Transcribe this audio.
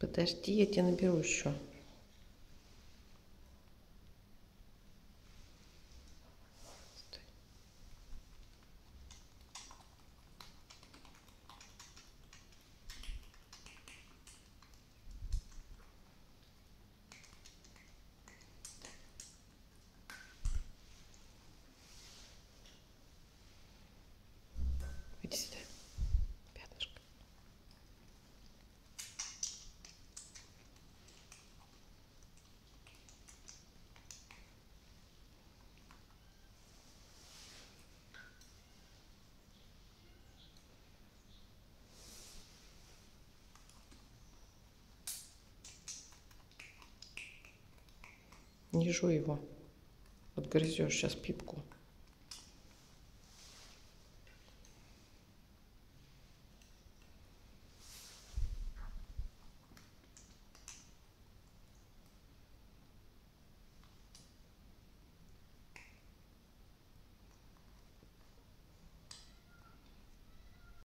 Подожди, я тебя наберу еще. Не жуй его. Отгрызешь сейчас пипку.